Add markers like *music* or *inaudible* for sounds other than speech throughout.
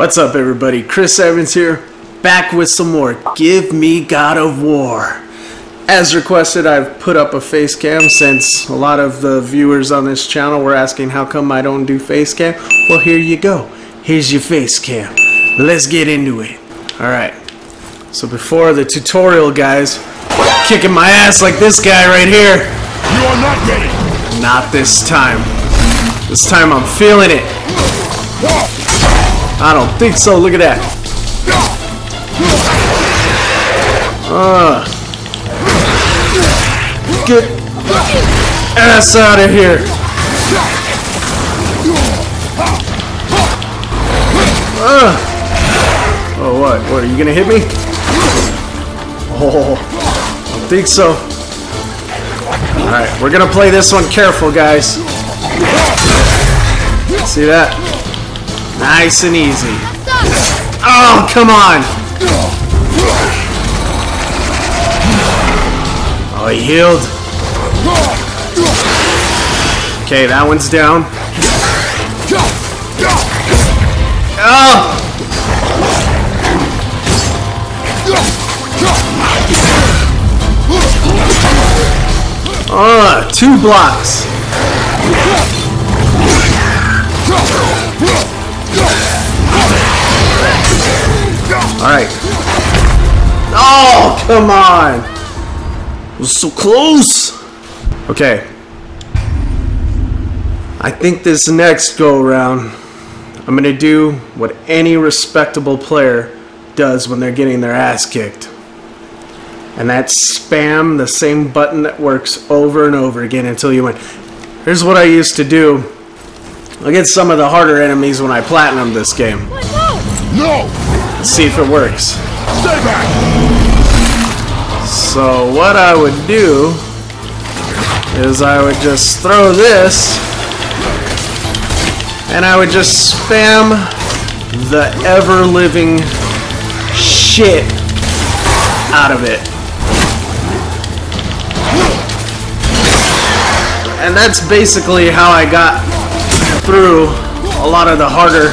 What's up, everybody? Chris Evans here, back with some more Give Me God of War. As requested, I've put up a face cam since a lot of the viewers on this channel were asking how come I don't do face cam. Well, here you go. Here's your face cam. Let's get into it. Alright, so before the tutorial, guys, kicking my ass like this guy right here. You are not ready. Not this time. This time I'm feeling it. I don't think so. Look at that. Uh, get ass out of here. Uh, oh, what? What? Are you gonna hit me? Oh, I don't think so. Alright, we're gonna play this one careful, guys. See that? Nice and easy. Oh, come on! Oh, he healed. Okay, that one's down. Oh! Oh, two blocks. Alright. Oh, come on! It was so close! Okay. I think this next go around, I'm gonna do what any respectable player does when they're getting their ass kicked. And that's spam the same button that works over and over again until you win. Here's what I used to do against some of the harder enemies when I platinum this game. No. Let's see if it works. Stay back. So what I would do is I would just throw this and I would just spam the ever living shit out of it. And that's basically how I got through a lot of the harder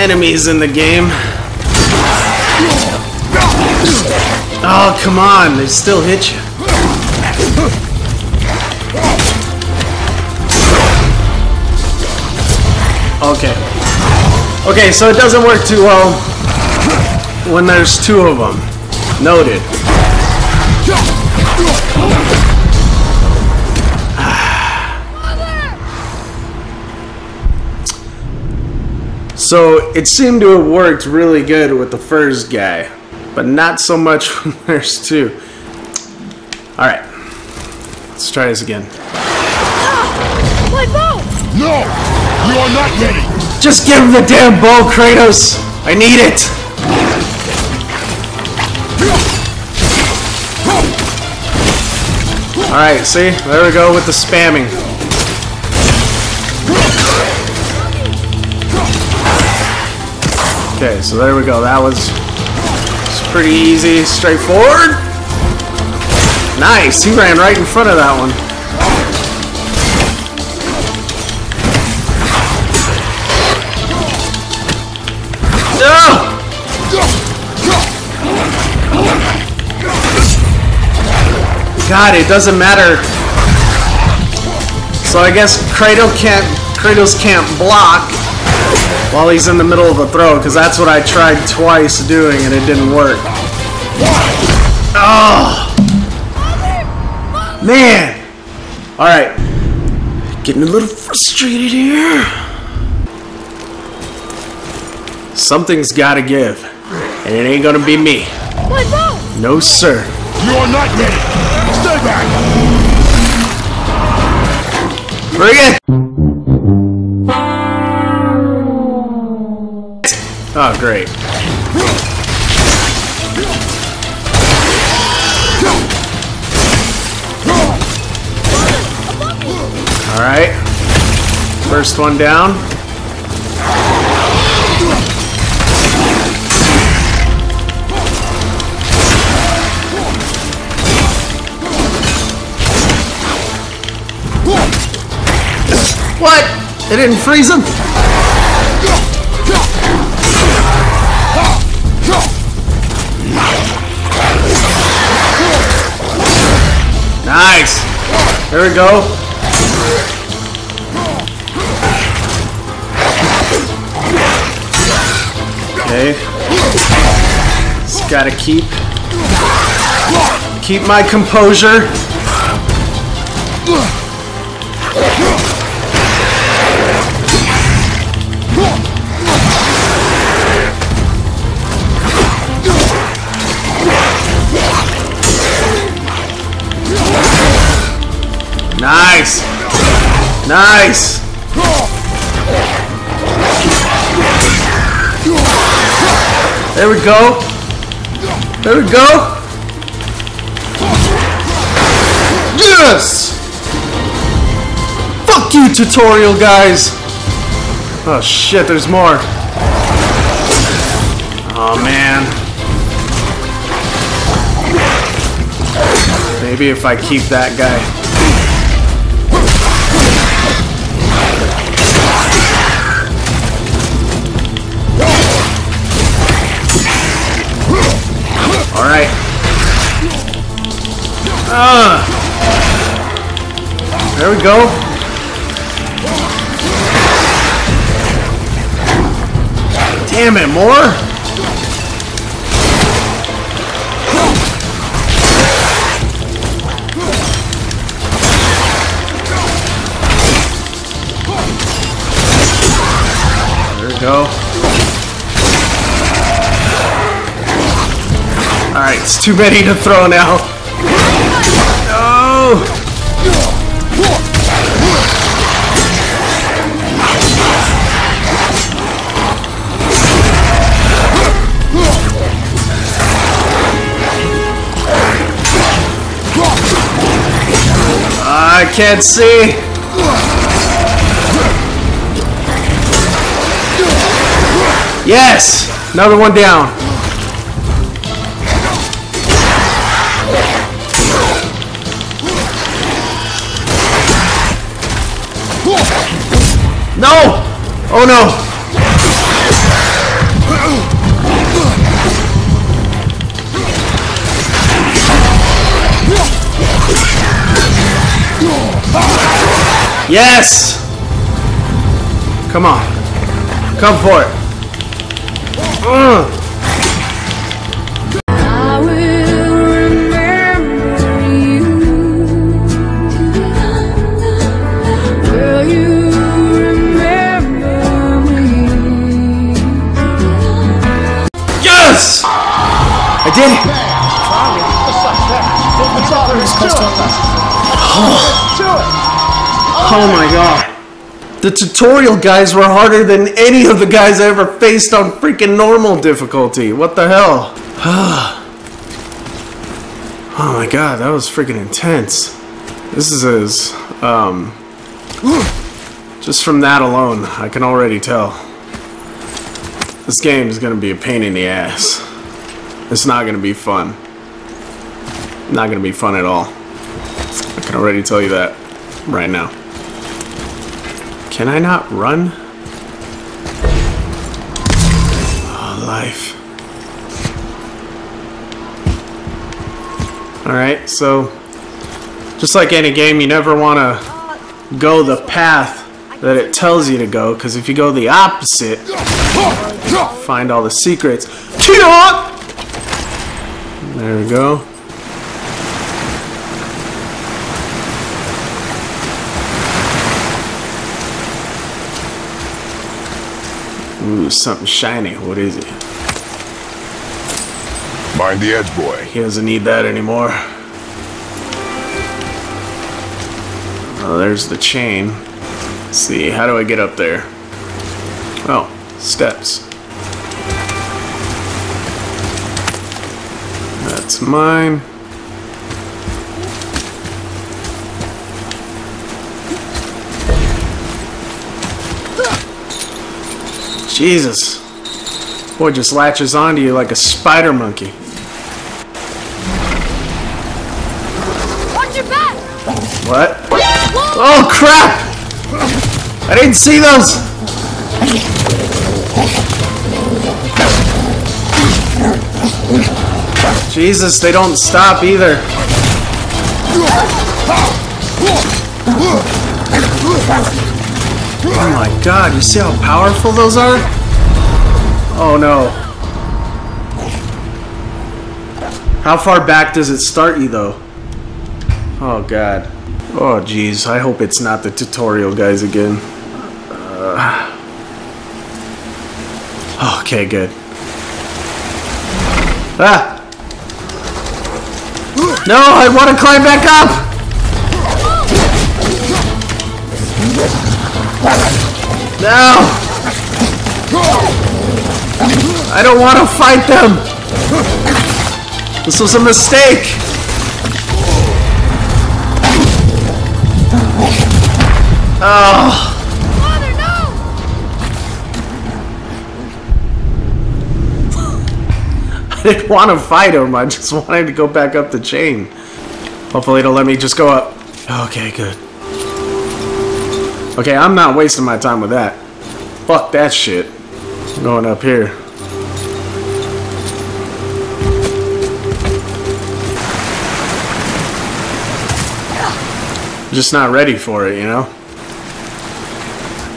enemies in the game. Oh, come on, they still hit you. Okay. Okay, so it doesn't work too well when there's two of them. Noted. So it seemed to have worked really good with the first guy, but not so much *laughs* when there's two. Alright, let's try this again. Ah! My bow! No. You are not ready. Just give him the damn bow, Kratos! I need it! Alright, see? There we go with the spamming. Okay, so there we go. That was, pretty easy, straightforward. Nice, he ran right in front of that one. No! God, it doesn't matter. So I guess Kratos can't Kratos can't block while he's in the middle of a throw, because that's what I tried twice doing and it didn't work. Oh man! Alright. Getting a little frustrated here. Something's gotta give. And it ain't gonna be me. No sir. You are not ready. Stay back. Bring it! Oh, great. Alright. First one down. What? It didn't freeze him? There we go. Okay. Just gotta keep keep my composure. Nice. Nice. There we go. There we go. Yes! Fuck you, tutorial guys! Oh shit, there's more. Oh man. Maybe if I keep that guy. Go. Damn it, more? There we go. Alright, it's too many to throw now. No! I can't see. Yes! Another one down. No! Oh no! Yes! Come on. Come for it. Ugh. The tutorial guys were harder than any of the guys I ever faced on freaking normal difficulty. What the hell? *sighs* oh my god, that was freaking intense. This is as, um, *gasps* just from that alone, I can already tell. This game is gonna be a pain in the ass. It's not gonna be fun. Not gonna be fun at all. I can already tell you that right now. Can I not run? Oh, life. Alright, so just like any game, you never want to go the path that it tells you to go, because if you go the opposite, find all the secrets. There we go. Ooh, something shiny. What is it? Mind the edge, boy. He doesn't need that anymore. Oh, there's the chain. Let's see, how do I get up there? Oh, steps. That's mine. Jesus. Boy just latches onto you like a spider monkey. Watch your back! What? Oh crap! I didn't see those! Jesus, they don't stop either. Oh my god, you see how powerful those are? Oh no. How far back does it start you though? Oh god. Oh jeez, I hope it's not the tutorial guys again. Uh, okay, good. Ah! No, I want to climb back up! No! I don't want to fight them! This was a mistake! Oh! Father, no! I didn't want to fight him, I just wanted to go back up the chain. Hopefully it'll let me just go up. Okay, good. Okay, I'm not wasting my time with that. Fuck that shit. Going up here. Just not ready for it, you know?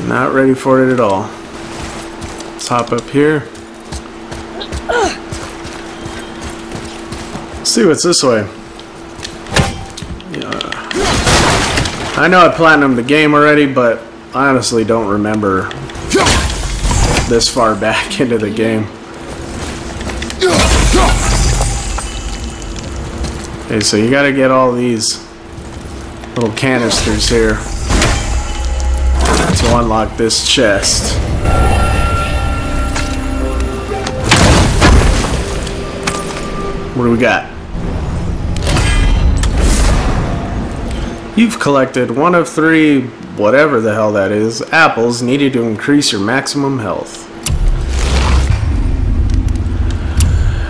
Not ready for it at all. Let's hop up here. see what's this way. I know I platinumed the game already, but I honestly don't remember this far back *laughs* into the game. Okay, so you gotta get all these little canisters here to unlock this chest. What do we got? You've collected one of three, whatever the hell that is, apples needed to increase your maximum health.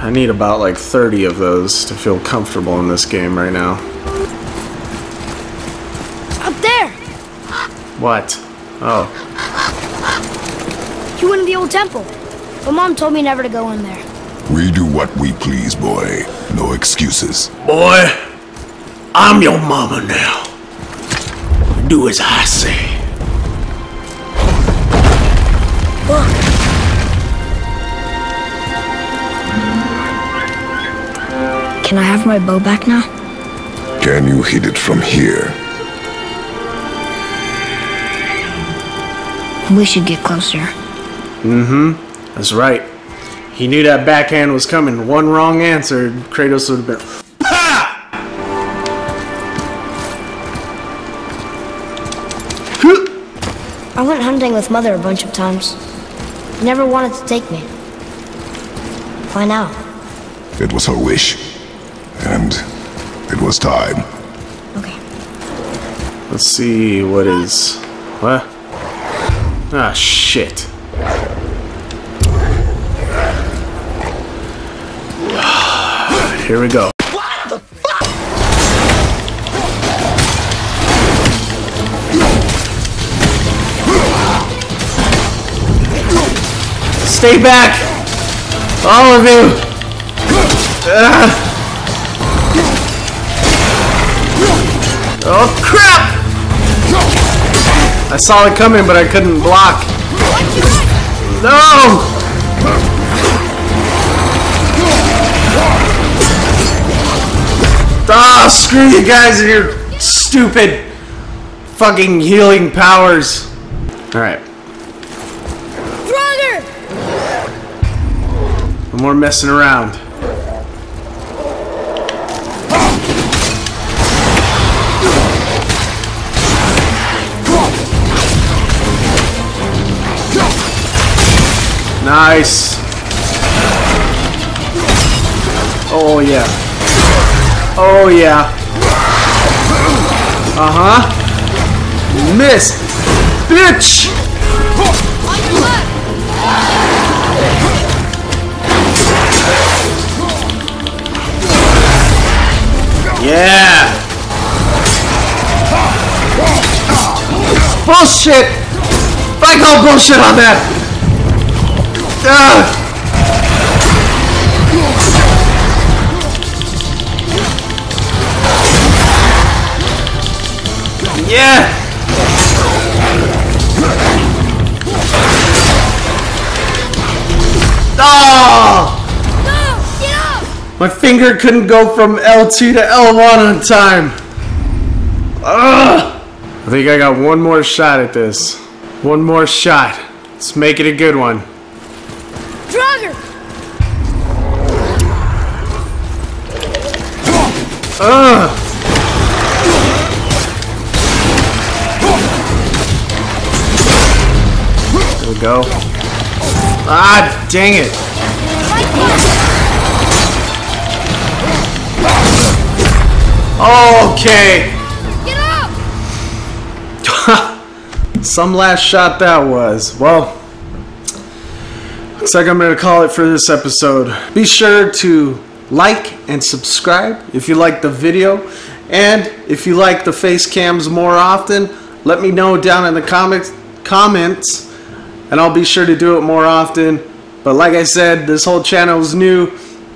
I need about like 30 of those to feel comfortable in this game right now. Up there! What? Oh, You went to the old temple. But mom told me never to go in there. We do what we please, boy. No excuses. boy, I'm your mama now. Do as I say. Can I have my bow back now? Can you hit it from here? We should get closer. Mm-hmm. That's right. He knew that backhand was coming. One wrong answer, Kratos would have been. I went hunting with mother a bunch of times. She never wanted to take me. Why now? It was her wish. And it was time. Okay. Let's see what is. What? Ah, shit. *sighs* Here we go. Stay back! All of you! Ah. Oh crap! I saw it coming, but I couldn't block. No! Ah, screw you guys and your stupid fucking healing powers. Alright, no more messing around. Nice. Oh yeah. Oh yeah. Uh huh. Miss. Bitch. Bullshit. I call bullshit on that. Ah. Yeah! Oh! My finger couldn't go from L2 to L1 on time. Ugh! I think I got one more shot at this. One more shot. Let's make it a good one. Draugr! Ugh! There we go. Ah, dang it. Okay. *laughs* Some last shot that was. Well, looks like I'm going to call it for this episode. Be sure to like and subscribe if you like the video. And if you like the face cams more often, let me know down in the comments comments and I'll be sure to do it more often. But like I said, this whole channel is new.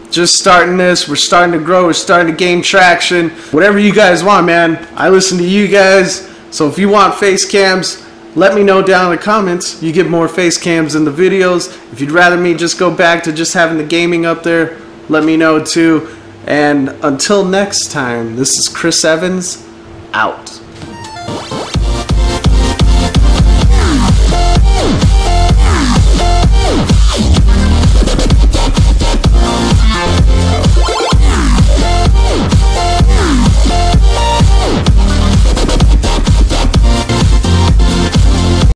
Just starting this, we're starting to grow, we're starting to gain traction. Whatever you guys want, man. I listen to you guys. So if you want face cams, let me know down in the comments. You get more face cams in the videos. If you'd rather me just go back to just having the gaming up there, let me know too. And until next time, this is Chris Evans out.